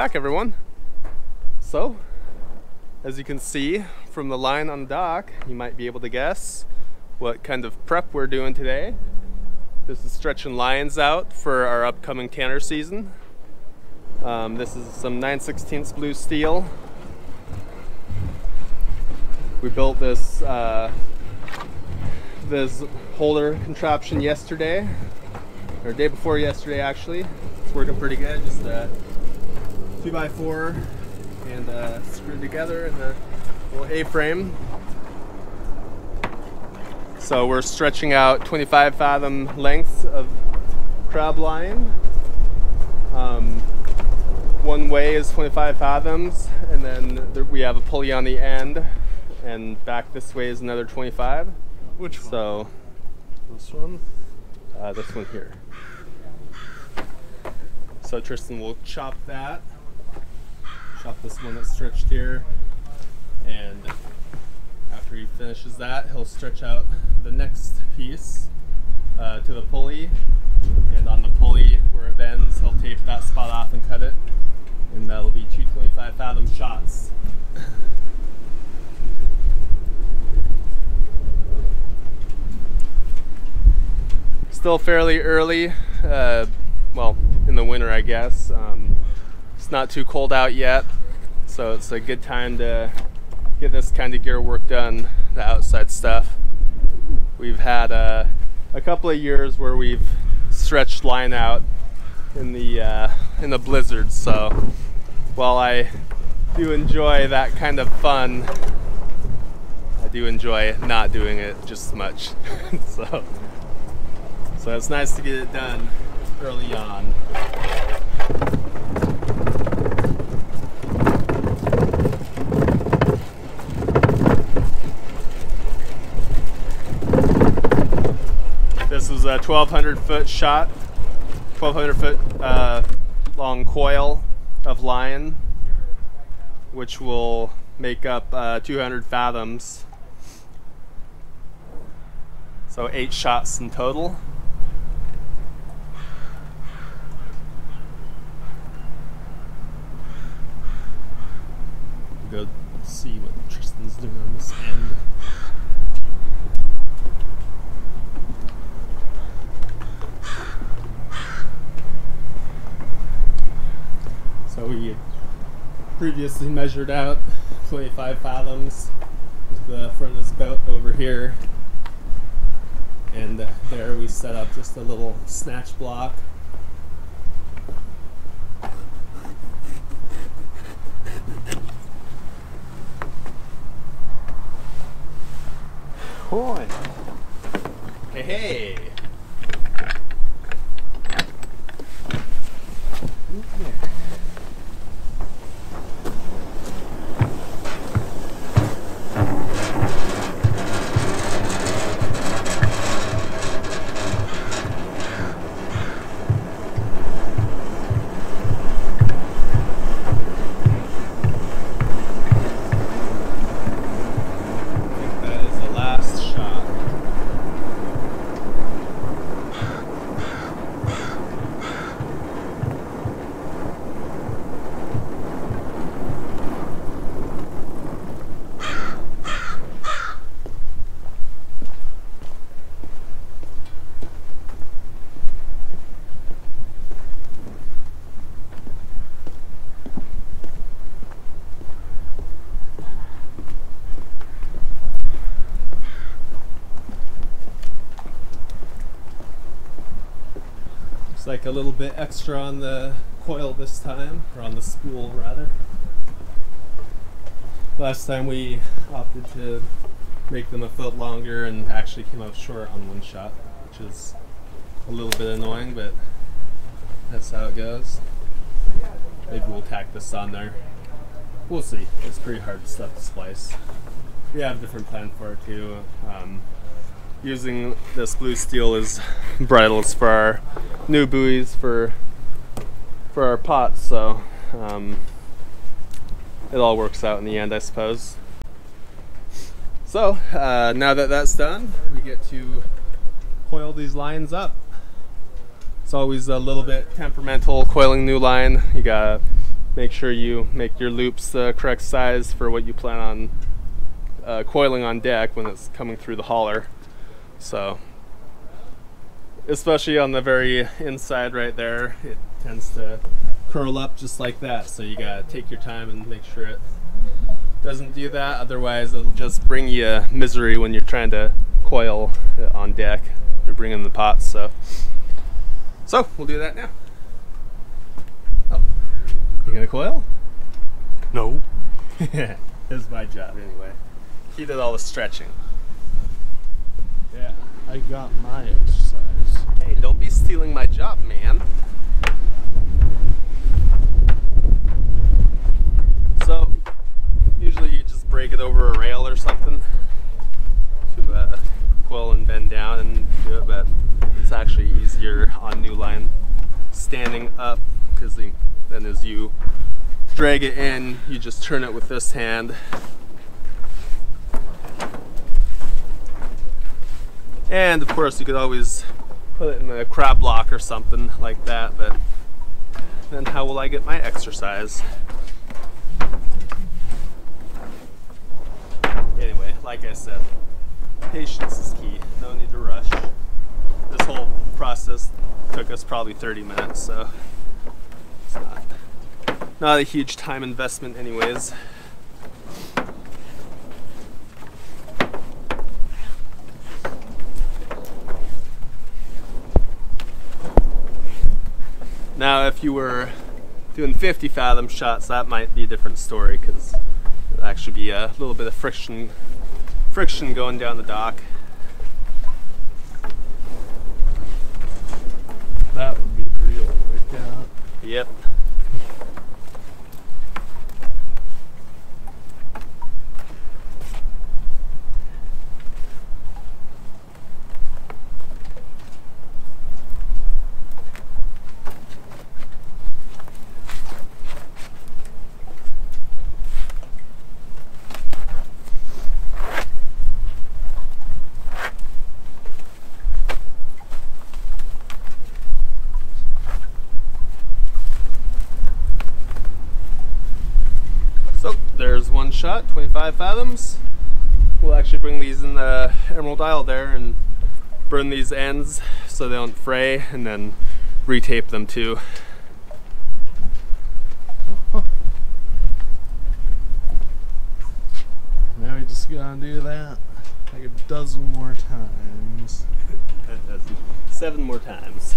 Back everyone. So, as you can see from the line on the dock, you might be able to guess what kind of prep we're doing today. This is stretching lines out for our upcoming tanner season. Um, this is some 9 16 blue steel. We built this uh, this holder contraption yesterday, or day before yesterday actually. It's working pretty good. Just a 2x4 and uh, screwed together in a little A-frame. So we're stretching out 25 fathom lengths of crab line. Um, one way is 25 fathoms, and then there, we have a pulley on the end, and back this way is another 25. Which one? So this one? uh, this one here. So Tristan will chop that, chop this one that's stretched here, and after he finishes that, he'll stretch out the next piece uh, to the pulley, and on the pulley where it bends, he'll tape that spot off and cut it, and that'll be 225 fathom shots. Still fairly early, uh, well, in the winter, I guess. Um, not too cold out yet, so it's a good time to get this kind of gear work done, the outside stuff. We've had a couple of years where we've stretched line out in the uh, in the blizzards. So while I do enjoy that kind of fun, I do enjoy not doing it just as much. so so it's nice to get it done early on. A 1200 foot shot, 1200 foot uh, long coil of line, which will make up uh, 200 fathoms. So eight shots in total. Go see what Tristan's doing on this end. So we had previously measured out 25 fathoms to the front of this boat over here. And there we set up just a little snatch block. Coin. Hey, hey! I think that is the last shot. A little bit extra on the coil this time, or on the spool rather. Last time we opted to make them a foot longer and actually came up short on one shot, which is a little bit annoying, but that's how it goes. Maybe we'll tack this on there. We'll see. It's pretty hard stuff to splice. We have a different plan for it too. Um, using this blue steel as bridles for our new buoys for for our pots so um, it all works out in the end I suppose. So uh, now that that's done we get to coil these lines up. It's always a little bit temperamental coiling new line. You gotta make sure you make your loops the correct size for what you plan on uh, coiling on deck when it's coming through the hauler. So, especially on the very inside right there, it tends to curl up just like that. So you gotta take your time and make sure it doesn't do that. Otherwise, it'll just bring you misery when you're trying to coil on deck. You're bringing the pots, so. So we'll do that now. Oh, you gonna coil? No. It's my job anyway. He did all the stretching. I got my exercise. Hey, don't be stealing my job, man. So, usually you just break it over a rail or something to uh, and bend down and do it, but it's actually easier on new line standing up because then as you drag it in, you just turn it with this hand And of course you could always put it in a crab block or something like that, but then how will I get my exercise? Anyway, like I said, patience is key. No need to rush. This whole process took us probably 30 minutes, so it's not, not a huge time investment anyways. Now, if you were doing 50 fathom shots, that might be a different story because there'd actually be a little bit of friction, friction going down the dock. That would be the real workout. Yep. So there's one shot, 25 fathoms. We'll actually bring these in the Emerald Isle there and burn these ends so they don't fray and then retape them too. Now we just gotta do that like a dozen more times. That does it. Seven more times.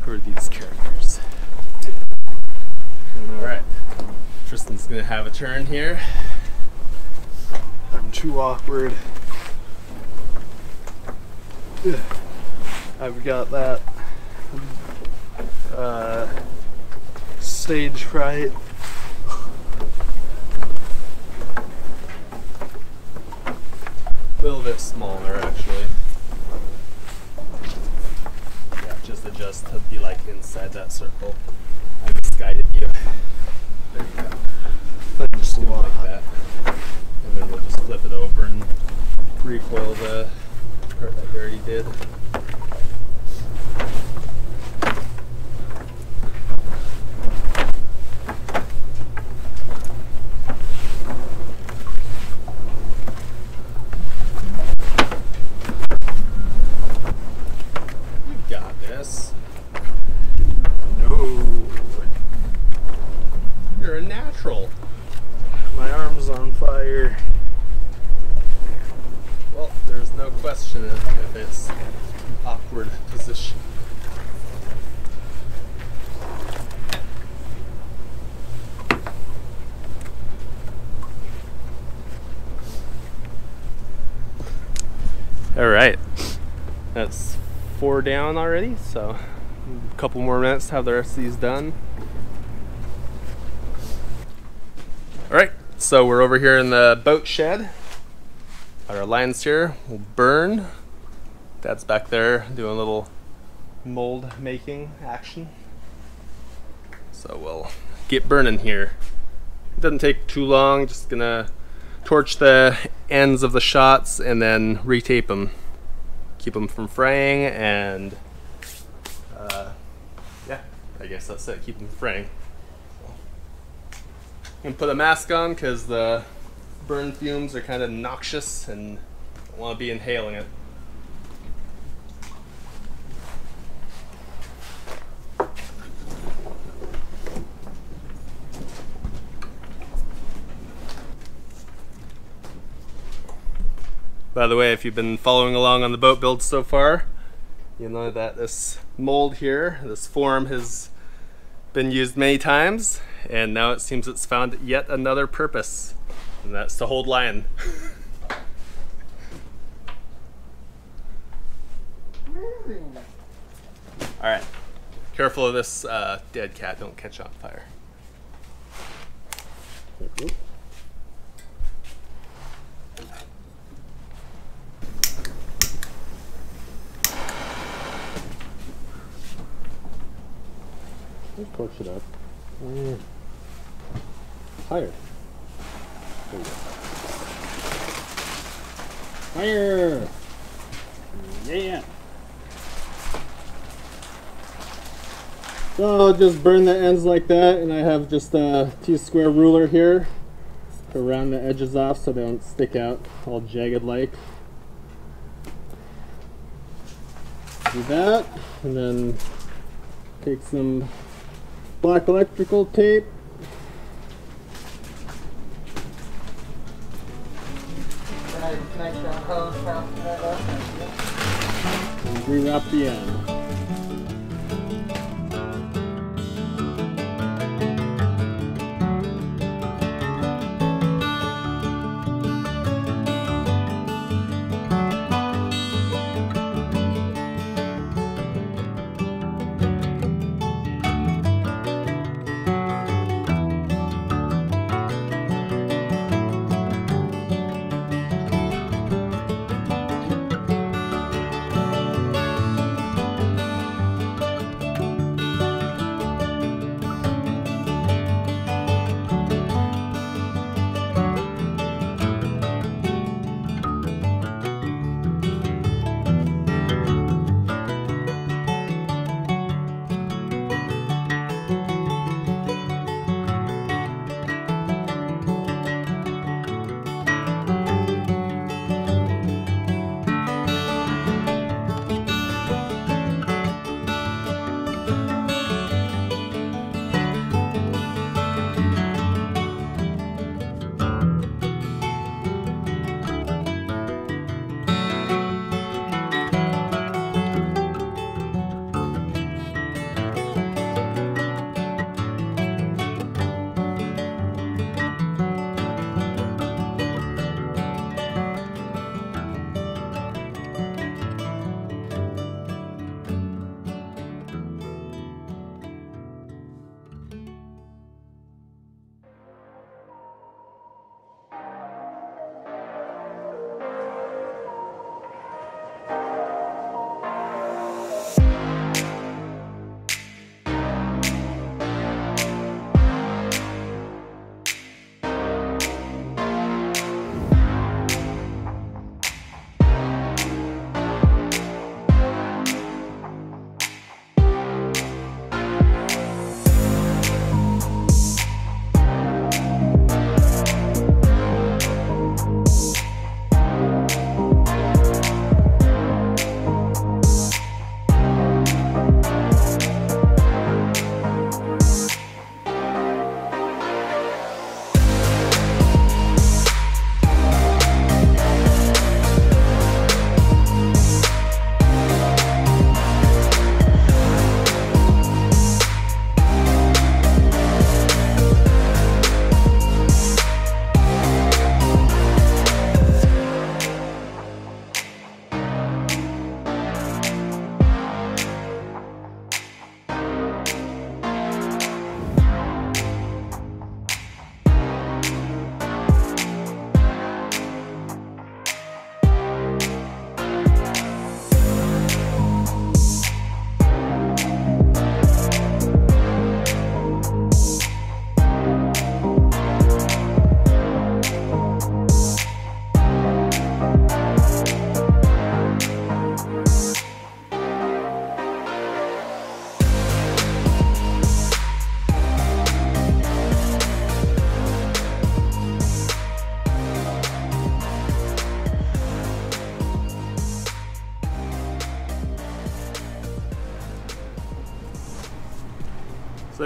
Who are these characters? Alright. Tristan's gonna have a turn here. I'm too awkward. I've got that uh, stage fright. A little bit smaller actually. Yeah, just adjust to be like inside that circle. I misguided you. There you go. Lot. like that. And then we'll just flip it over and recoil the part that you already did. You got this. No. You're a natural. My arm's on fire. Well, there's no question if if it's an awkward position. All right, that's four down already. So, a couple more minutes to have the rest of these done. All right, so we're over here in the boat shed. Got our lines here will burn. Dad's back there doing a little mold making action. So we'll get burning here. It doesn't take too long, just gonna torch the ends of the shots and then retape them. Keep them from fraying and uh, yeah, I guess that's it, keep them from fraying. And put a mask on because the burn fumes are kind of noxious and don't want to be inhaling it. By the way, if you've been following along on the boat build so far, you know that this mold here, this form has been used many times, and now it seems it's found yet another purpose, and that's to hold line. All right, careful of this uh, dead cat, don't catch on fire. Just torch it up. Mm. Higher. Higher! Yeah! So I'll just burn the ends like that, and I have just a T-square ruler here to round the edges off so they don't stick out all jagged like. Do that, and then take some black electrical tape. And rewrap the end.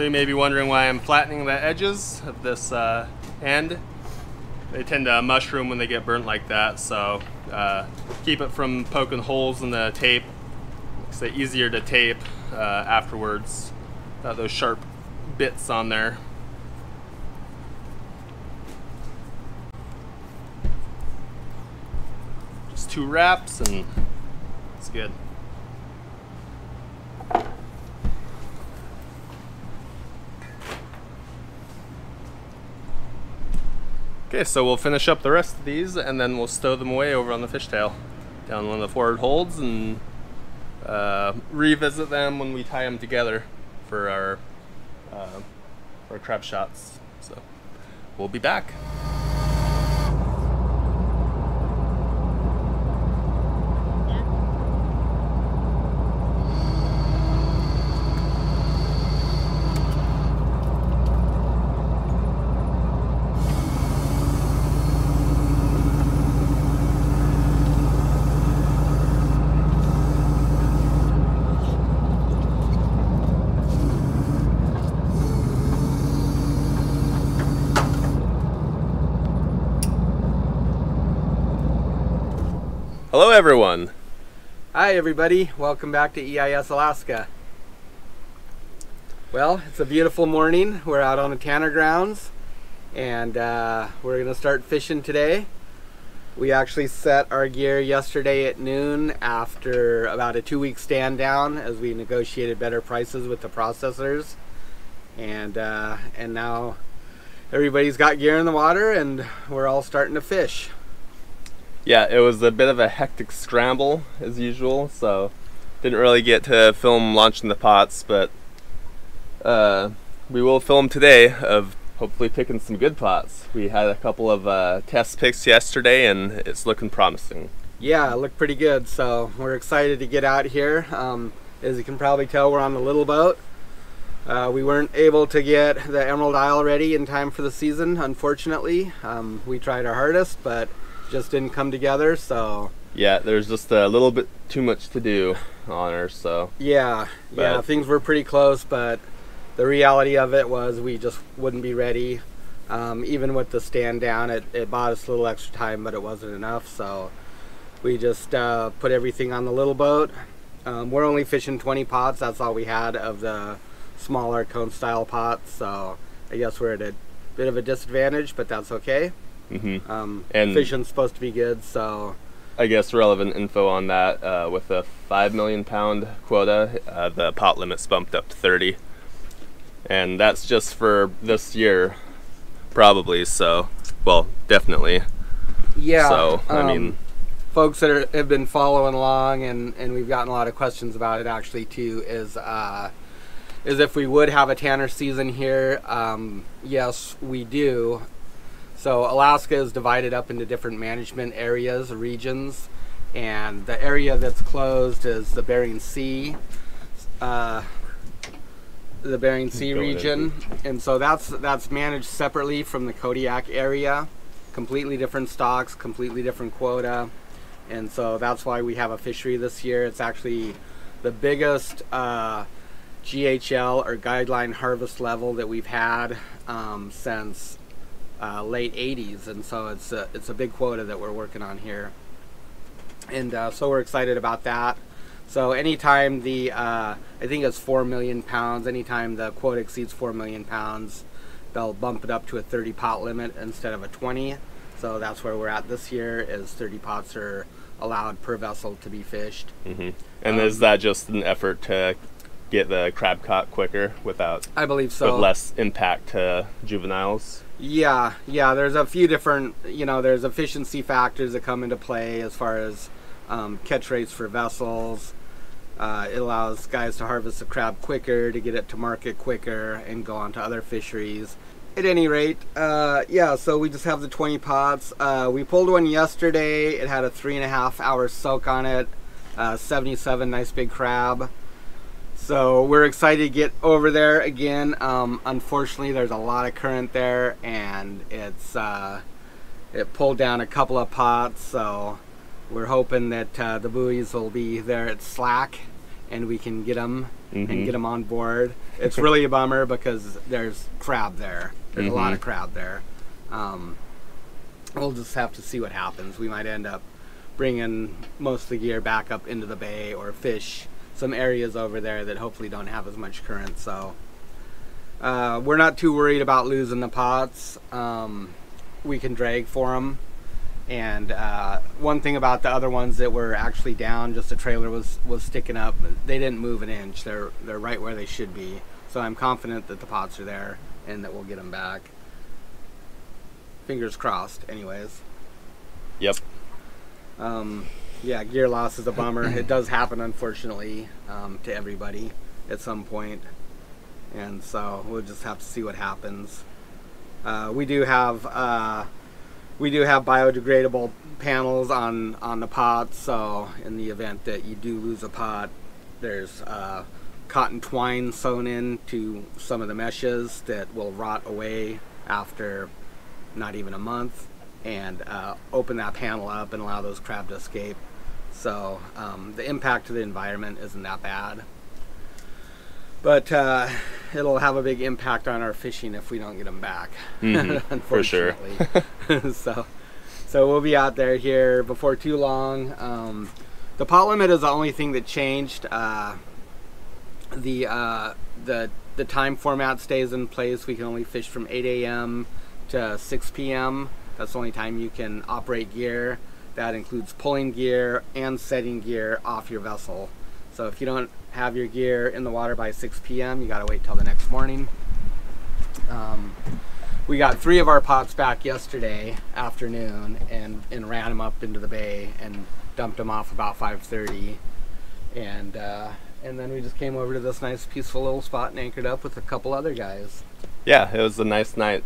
You may be wondering why I'm flattening the edges of this uh, end. They tend to mushroom when they get burnt like that, so uh, keep it from poking holes in the tape. Makes it easier to tape uh, afterwards. Got those sharp bits on there. Just two wraps and it's good. Okay, so we'll finish up the rest of these and then we'll stow them away over on the fishtail down one of the forward holds and uh, revisit them when we tie them together for our, uh, for our crab shots. So we'll be back. Hello everyone. Hi, everybody. Welcome back to EIS Alaska. Well, it's a beautiful morning. We're out on the Tanner grounds and uh, we're going to start fishing today. We actually set our gear yesterday at noon after about a two week stand down as we negotiated better prices with the processors. And, uh, and now everybody's got gear in the water and we're all starting to fish. Yeah, it was a bit of a hectic scramble as usual, so didn't really get to film launching the pots, but uh, we will film today of hopefully picking some good pots. We had a couple of uh, test picks yesterday, and it's looking promising. Yeah, it looked pretty good, so we're excited to get out here. Um, as you can probably tell, we're on the little boat. Uh, we weren't able to get the Emerald Isle ready in time for the season, unfortunately. Um, we tried our hardest, but just didn't come together, so... Yeah, there's just a little bit too much to do on her, so... Yeah, yeah, things were pretty close, but the reality of it was we just wouldn't be ready. Um, even with the stand down, it, it bought us a little extra time, but it wasn't enough, so we just uh, put everything on the little boat. Um, we're only fishing 20 pots, that's all we had of the smaller cone style pots, so I guess we're at a bit of a disadvantage, but that's okay. Hmm Um, And- fishing's supposed to be good, so I guess relevant info on that uh, with a 5 million pound quota, uh, the pot limit's bumped up to 30. And that's just for this year, probably, so, well, definitely. yeah. so, I um, mean, folks that are, have been following along and, and we've gotten a lot of questions about it actually too is uh, is if we would have a tanner season here um, yes we do so Alaska is divided up into different management areas regions and the area that's closed is the Bering Sea uh, the Bering Sea region. And so that's that's managed separately from the Kodiak area. Completely different stocks completely different quota. And so that's why we have a fishery this year. It's actually the biggest uh, GHL or guideline harvest level that we've had um, since uh, late 80s, and so it's a, it's a big quota that we're working on here, and uh, so we're excited about that. So anytime the uh, I think it's four million pounds, anytime the quota exceeds four million pounds, they'll bump it up to a 30 pot limit instead of a 20. So that's where we're at this year. Is 30 pots are allowed per vessel to be fished. hmm and um, is that just an effort to get the crab caught quicker without, I believe so. with less impact to juveniles? Yeah, yeah. There's a few different, you know, there's efficiency factors that come into play as far as um, catch rates for vessels. Uh, it allows guys to harvest the crab quicker, to get it to market quicker, and go on to other fisheries. At any rate, uh, yeah. So we just have the 20 pots. Uh, we pulled one yesterday. It had a three and a half hour soak on it. Uh, 77 nice big crab. So we're excited to get over there again. Um, unfortunately, there's a lot of current there, and it's uh, it pulled down a couple of pots. So we're hoping that uh, the buoys will be there at slack and we can get them and Mhm. get them on board. It's really a bummer because there's crab there. There's a lot Mhm. of crab there. Um, we'll just have to see what happens. We might end up bringing most of the gear back up into the bay or fish some areas over there that hopefully don't have as much current. So uh, we're not too worried about losing the pots. Um, we can drag for them. And uh, one thing about the other ones that were actually down, just the trailer was was sticking up. They didn't move an inch. They're they're right where they should be. So I'm confident that the pots are there and that we'll get them back. Fingers crossed. Anyways. Yep. Um, yeah, gear loss is a bummer. it does happen, unfortunately, um, to everybody at some point. and so we'll just have to see what happens. Uh, we do have uh, we do have biodegradable panels on on the pots, so in the event that you do lose a pot, there's uh, cotton twine sewn in to some of the meshes that will rot away after not even a month and uh, open that panel up and allow those crab to escape. So um, the impact to the environment isn't that bad. But uh, it'll have a big impact on our fishing if we don't get them back. Mhm, for sure. unfortunately. so, so we'll be out there here before too long. Um, the pot limit is the only thing that changed. Uh, the uh, the the time format stays in place. We can only fish from 8 a.m. to 6 p.m. That's the only time you can operate gear. That includes pulling gear and setting gear off your vessel. So if you don't have your gear in the water by 6 p.m., you gotta wait till the next morning. Um, we got three of our pots back yesterday afternoon and, and ran them up into the bay and dumped them off about 5:30, and uh, and then we just came over to this nice peaceful little spot and anchored up with a couple other guys. Yeah, it was a nice night.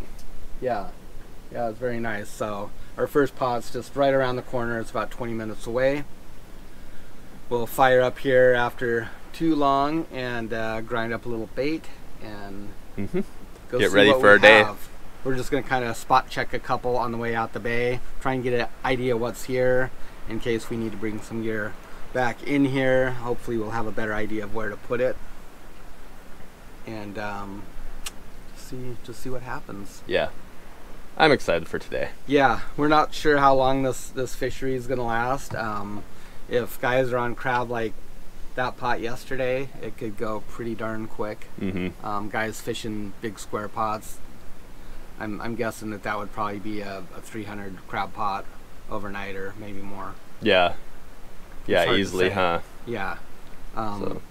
Yeah, yeah, it was very nice. So our first pot's just right around the corner. It's about 20 minutes away. We'll fire up here after too long and uh, grind up a little bait and hmm go Get see ready what for we our day. have. We're just gonna kind of spot check a couple on the way out the bay, try and get an idea what's here in case we need to bring some gear back in here. Hopefully, we'll have a better idea of where to put it, and um, see just see what happens. Yeah. I'm excited for today. Yeah, we're not sure how long this this fishery is gonna last. Um, if guys are on crab like that pot yesterday, it could go pretty darn quick. hmm Um, guys fishing big square pots, I'm, I'm guessing that that would probably be a, a 300 crab pot overnight or maybe more. Yeah. Yeah, easily, huh? Yeah. Um, So,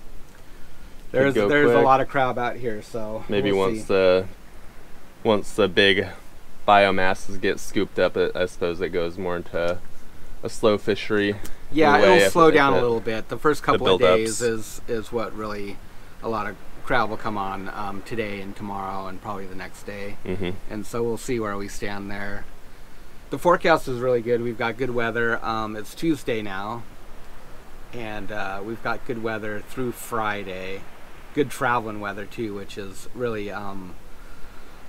there's there's a lot of crab out here, so Maybe we'll once see. the once the big biomasses get scooped up, it, I suppose it goes more into a slow fishery. yeah, it'll slow down a little bit. The first couple of days is is what really a lot of crab will come on um, today and tomorrow and probably the next day. hmm and so we'll see where we stand there. The forecast is really good. We've got good weather. Um, it's Tuesday now, and uh, we've got good weather through Friday. Good traveling weather too, which is really, um,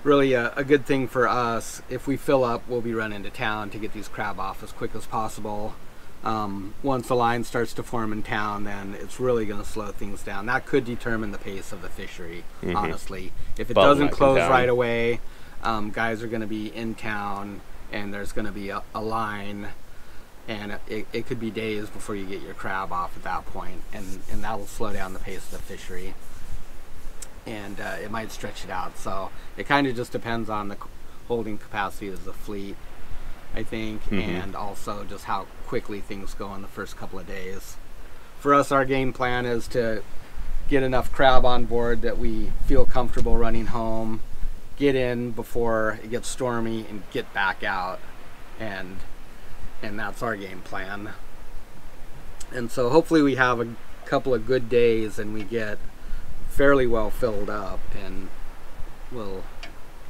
really a, a good thing for us. If we fill up, we'll be running to town to get these crab off as quick as possible. Um, once the line starts to form in town, then it's really going to slow things down. That could determine the pace of the fishery, Mhm. honestly. If it doesn't close right away, um, guys are going to be in town and there's going to be a, a line and it, it could be days before you get your crab off at that point and, and that'll slow down the pace of the fishery uh, it might stretch it out. So it kind of just depends on the holding capacity of the fleet i think Mhm. and also just how quickly things go in the first couple of days. For us our game plan is to get enough crab on board that we feel comfortable running home get in before it gets stormy and get back out. And and that's our game plan. And so hopefully we have a couple of good days and we get fairly well filled up and we'll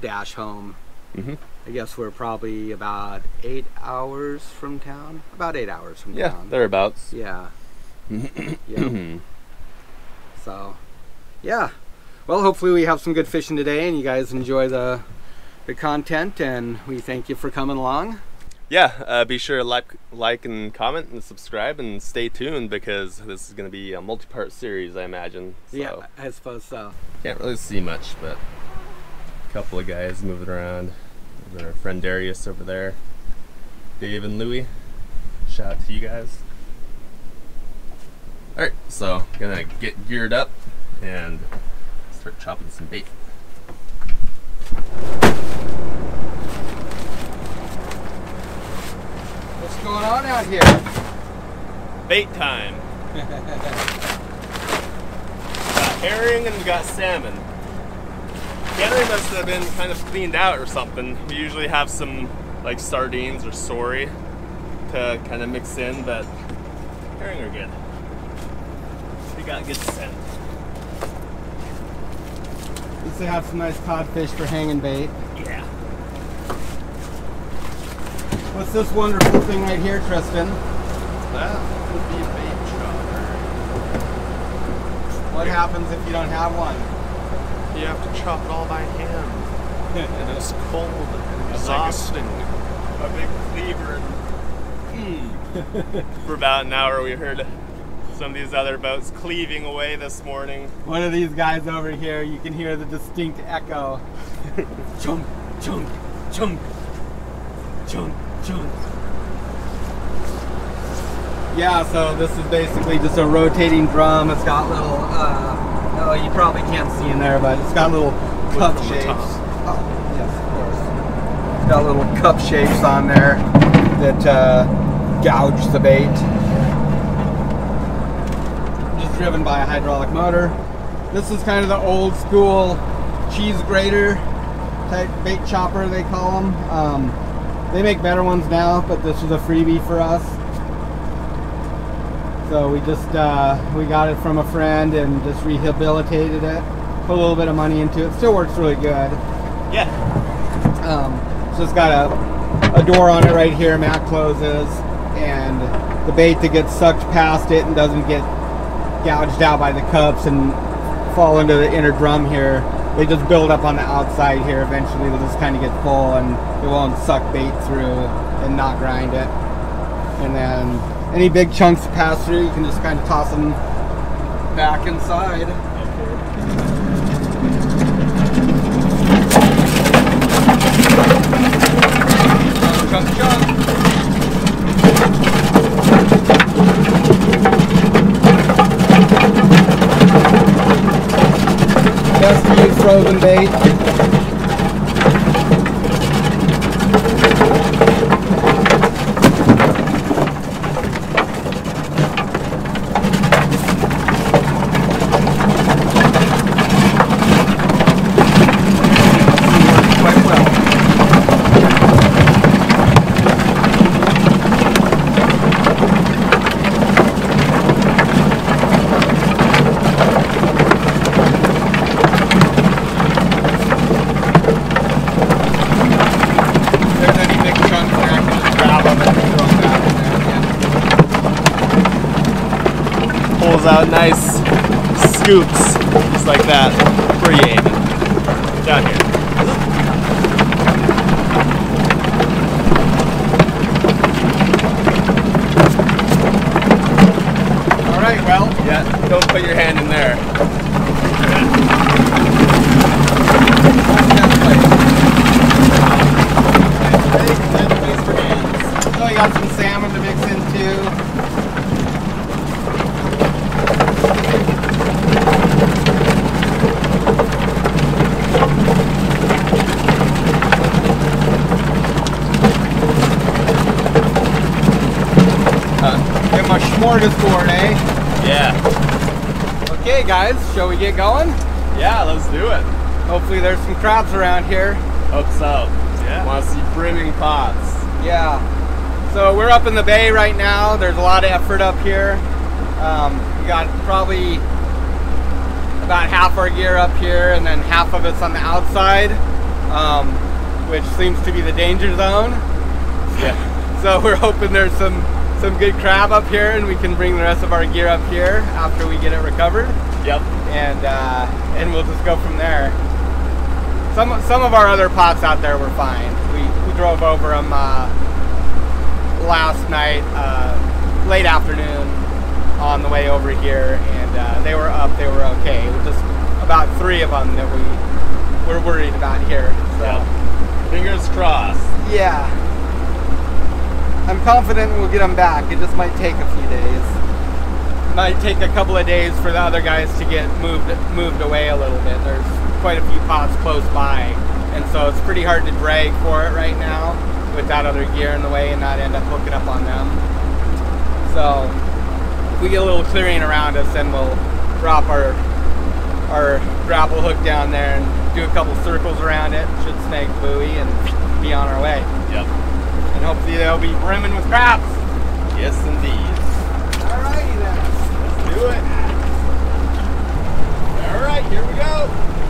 dash home. Hmm i guess we're probably about eight hours from town. About eight hours from Yeah, town. thereabouts. yeah. Yeah. So yeah. Well hopefully we have some good fishing today and you guys enjoy the the content and we thank you for coming along yeah, uh, be sure to like, like and comment and subscribe and stay tuned because this is going to be a multi-part series, I imagine. So, Yeah, I suppose so. Can't really see much, but a couple of guys moving around. There's our friend Darius over there. Dave and Louie. Shout out to you guys. Alright, so gonna get geared up and start chopping some bait. What's going on out here? Bait time. got herring and we got salmon. Herring must have been kind of cleaned out or something. We usually have some like sardines or saury to kind of mix in, but herring are good. We got good scent. Used to have some nice codfish for hanging bait. Yeah. What's this wonderful thing right here, Tristan? That would be a bait chopper. What happens if you don't have one? You have to chop it all by hand. and it's cold and exhausting. A big cleaver. and- hmm. For about an hour, we heard some of these other boats cleaving away this morning. One of these guys over here, you can hear the distinct echo. chunk, chunk, chunk, chunk, Yeah, so this is basically just a rotating drum. It's got little, uh, oh, you probably can't see in there, but it's got little cup shapes. Oh, yes, of course. It's got little cup shapes on there that uh, gouge the bait just driven by a hydraulic motor. This is kind of the old school cheese grater type bait chopper they call them. Um, they make better ones now, but this was a freebie for us. So we just uh, we got it from a friend and just rehabilitated it. Put a little bit of money into it. Still works really good. Yeah. Um, so it's got a, a door on it right here, Matt closes, and the bait that gets sucked past it and doesn't get gouged out by the cups and fall into the inner drum here, they just build up on the outside here. Eventually they'll just kind of get full and it won't suck bait through and not grind it. And then any big chunks pass through, you can just kind of toss them back inside. Chunk, chunk. Use frozen bait. Quite well. If there's any big chunks there, I can just grab them and throw them back in there again. Pulls out nice scoops, just like that. Where are you aiming? Down here. All right, well, Yeah, don't put your hand in there. So you got some salmon to mix in too. Get my smorgasbord, eh? Yeah. Okay, guys, shall we get going? Yeah, let's do it. Hopefully, there's some crabs around here. Hope so. Yeah. Want to see brimming pots. Yeah. So we're up in the bay right now. There's a lot of effort up here. Um, we got probably about half our gear up here, and then half of it's on the outside, um, which seems to be the danger zone. Yeah. So we're hoping there's some some good crab up here, and we can bring the rest of our gear up here after we get it recovered, Yep. And uh, and we'll just go from there. Some some of our other pots out there were fine. We we drove over them uh, last night, uh, late afternoon, on the way over here, and uh, they were up. They were okay. It was just about three of them that we were worried about here. So Yeah. Fingers crossed. yeah, I'm confident we'll get them back. It just might take a few days. Might take a couple of days for the other guys to get moved moved away a little bit. There's quite a few pots close by, and so it's pretty hard to drag for it right now with that other gear in the way and not end up hooking up on them. So if we get a little clearing around us, then we'll drop our our grapple hook down there and do a couple circles around it. Should snag the buoy and be on our way. Yep. And hopefully they'll be brimming with crabs. Yes, indeed. Alrighty then. Do it. All right, here we go.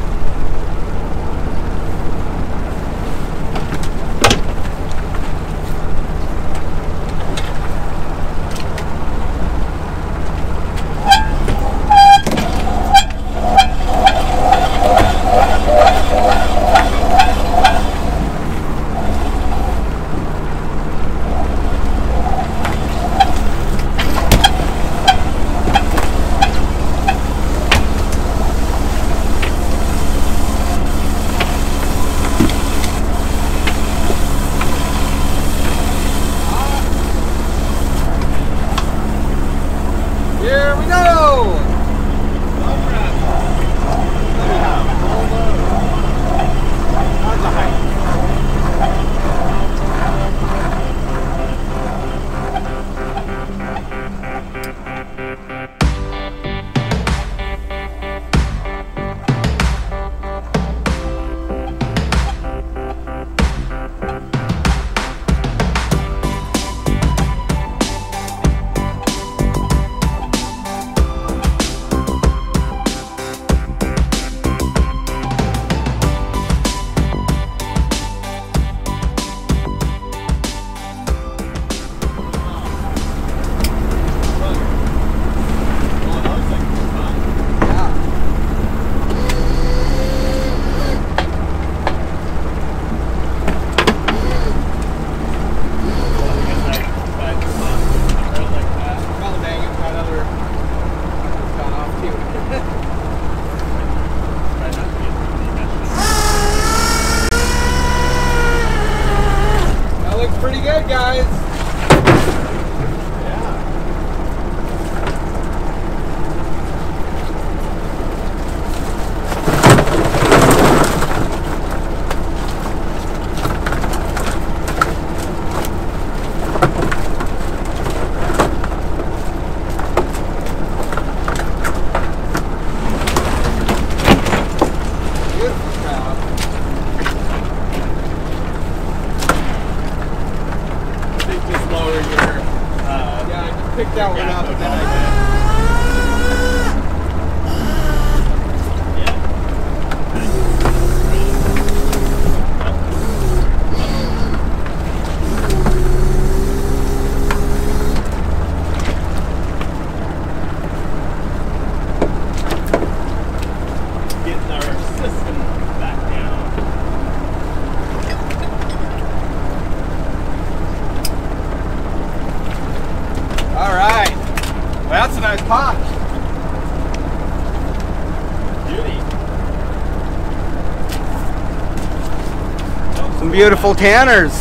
Beautiful tanners.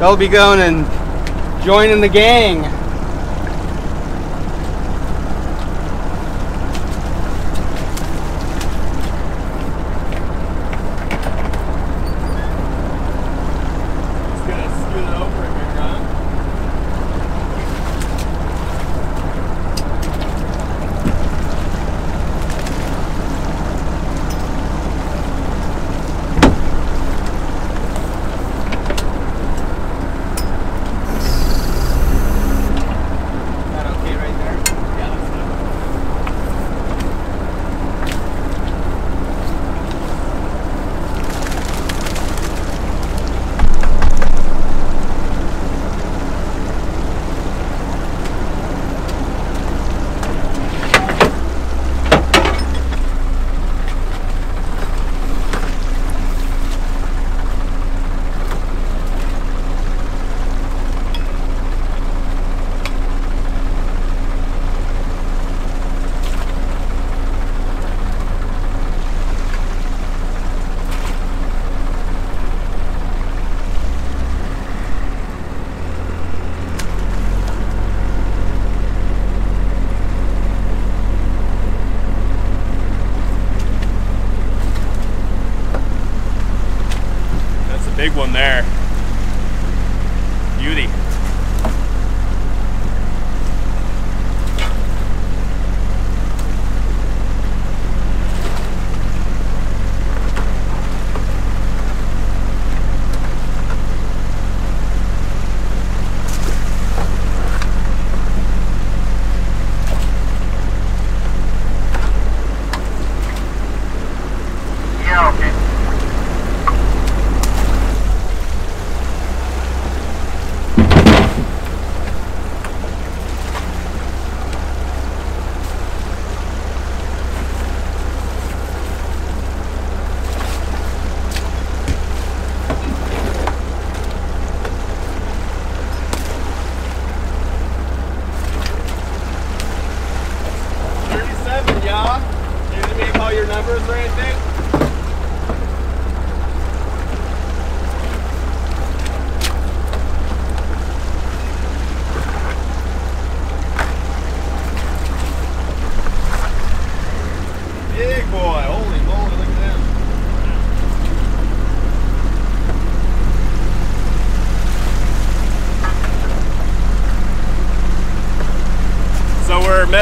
They'll be going and joining the gang.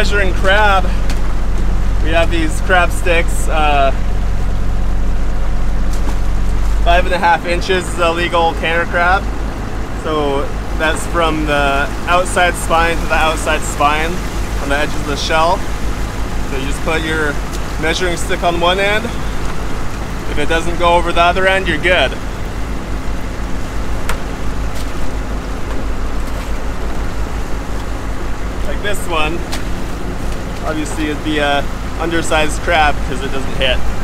Measuring crab, we have these crab sticks. Uh, five and a half inches is a legal tanner crab. So that's from the outside spine to the outside spine on the edge of the shell. So you just put your measuring stick on one end. If it doesn't go over the other end, you're good. Like this one, obviously it'd be a uh, undersized crab because it doesn't hit.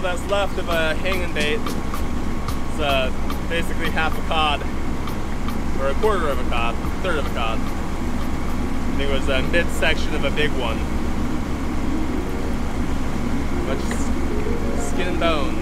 All that's left of a hanging bait. It's uh, basically half a cod, or a quarter of a cod, third of a cod. I think it was a midsection of a big one. Much skin and bones.